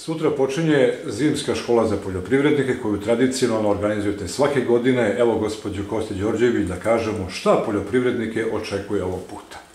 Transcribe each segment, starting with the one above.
Sutra počinje zimska škola za poljoprivrednike koju tradicionalno organizujete svake godine. Evo, gospođo Kosti Đorđević, da kažemo šta poljoprivrednike očekuje ovog puta.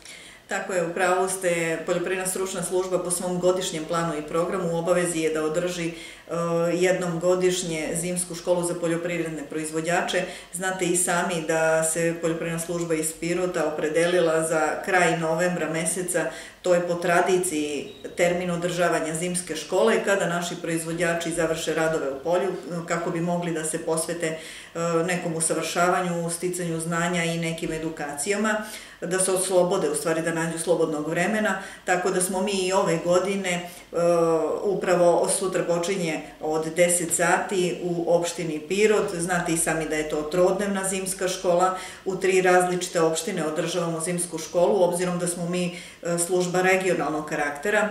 Tako je, upravo ste, Poljoprivredna stručna služba po svom godišnjem planu i programu u obavezi je da održi uh, jednom godišnje zimsku školu za poljoprivredne proizvođače. Znate i sami da se Poljoprivredna služba iz Pirota opredelila za kraj novembra meseca, to je po tradiciji termin održavanja zimske škole, kada naši proizvođači završe radove u polju, kako bi mogli da se posvete uh, nekom usavršavanju, sticanju znanja i nekim edukacijama da se oslobode, u stvari da nađu slobodnog vremena, tako da smo mi i ove godine, uh, upravo sutra počinje od 10 sati u opštini Pirot, znate i sami da je to trodnevna zimska škola, u tri različite opštine održavamo zimsku školu, obzirom da smo mi uh, služba regionalnog karaktera,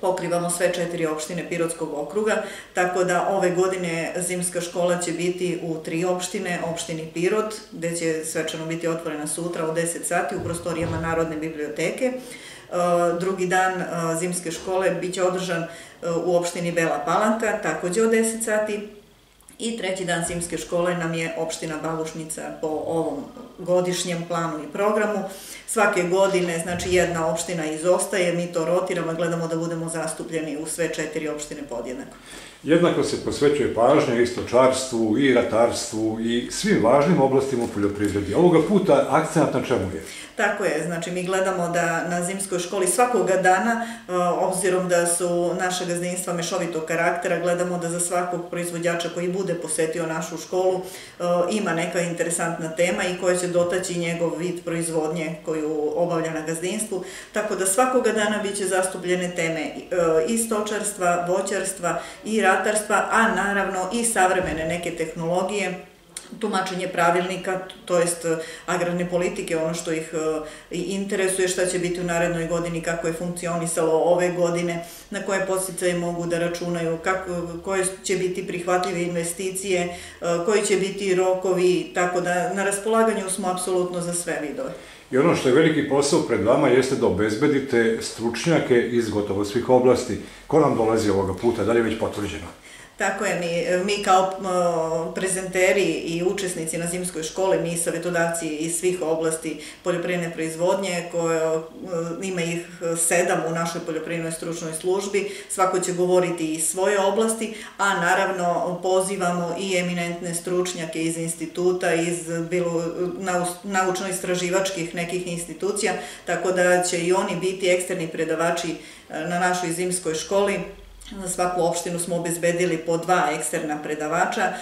pokrivamo sve četiri opštine Pirotskog okruga, tako da ove godine zimska škola će biti u tri opštine, opštini Pirot, gde će svečano biti otvorena sutra u 10 sati u prostorijama Narodne biblioteke. E, drugi dan e, zimske škole biće održan e, u opštini Bela Palanka, takođe od 10 sati, I treći dan zimske škole nam je opština Babušnica po ovom godišnjem planu i programu. Svake godine, znači jedna opština izostaje, mi to rotiramo i gledamo da budemo zastupljeni u sve četiri opštine podjednako. Jednako se posvećuje pažnja i stočarstvu, i ratarstvu, i svim važnim oblastima u poljoprivredi. Ovoga puta akcent na čemu je? Tako je, znači mi gledamo da na zimskoj školi svakoga dana, e, obzirom da su naša gazdinstva mešovitog karaktera, gledamo da za svakog proizvođača koji bude posetio našu školu e, ima neka interesantna tema i koja će dotaći njegov vid proizvodnje koju obavlja na gazdinstvu. Tako da svakoga dana biće zastupljene teme e, i stočarstva, voćarstva i ratarstva, a naravno i savremene neke tehnologije tumačenje pravilnika, to jest e, agrarne politike, ono što ih e, interesuje, šta će biti u narednoj godini, kako je funkcionisalo ove godine, na koje posticaje mogu da računaju, kako, koje će biti prihvatljive investicije, e, koji će biti rokovi, tako da na raspolaganju smo apsolutno za sve vidove. I ono što je veliki posao pred vama jeste da obezbedite stručnjake iz gotovo svih oblasti. Ko nam dolazi ovoga puta? Da li je već potvrđeno? Tako je, mi, mi kao prezenteri i učesnici na zimskoj školi, mi savjetodavci iz svih oblasti poljoprivredne proizvodnje, koje ima ih sedam u našoj poljoprivrednoj stručnoj službi, svako će govoriti iz svoje oblasti, a naravno pozivamo i eminentne stručnjake iz instituta, iz bilo naučno-istraživačkih nekih institucija, tako da će i oni biti eksterni predavači na našoj zimskoj školi, Za svaku opštinu smo obezbedili po dva eksterna predavača. E,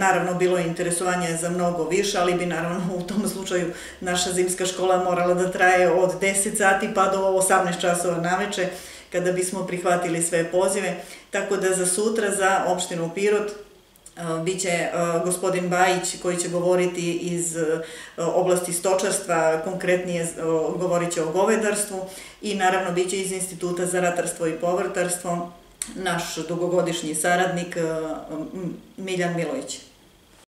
naravno, bilo je interesovanje za mnogo više, ali bi naravno u tom slučaju naša zimska škola morala da traje od 10 sati pa do 18 časova na veče, kada bismo prihvatili sve pozive. Tako da za sutra, za opštinu Pirot, e, biće e, gospodin Bajić koji će govoriti iz oblasti stočarstva, konkretnije govorit će o govedarstvu i naravno biće iz Instituta za ratarstvo i povrtarstvo naš dugogodišnji saradnik Miljan Milović.